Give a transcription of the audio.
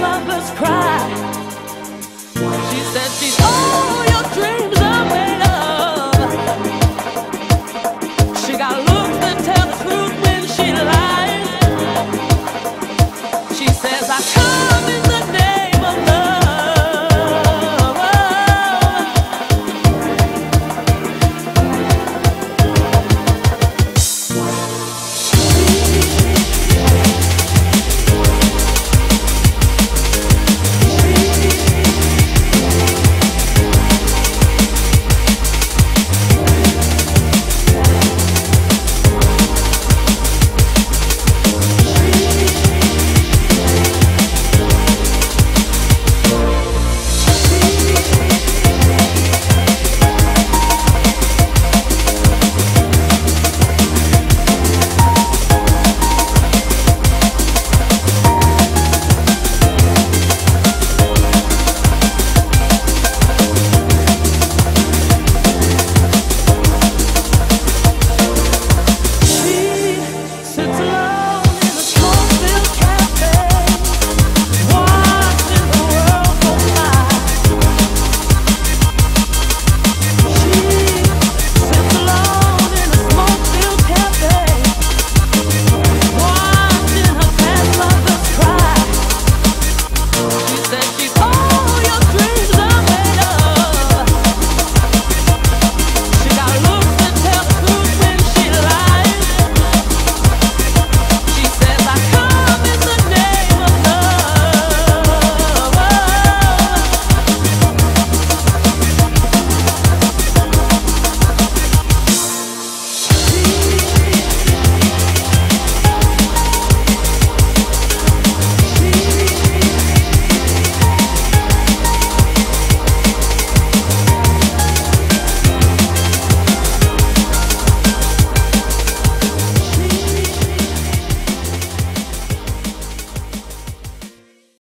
mother's cry.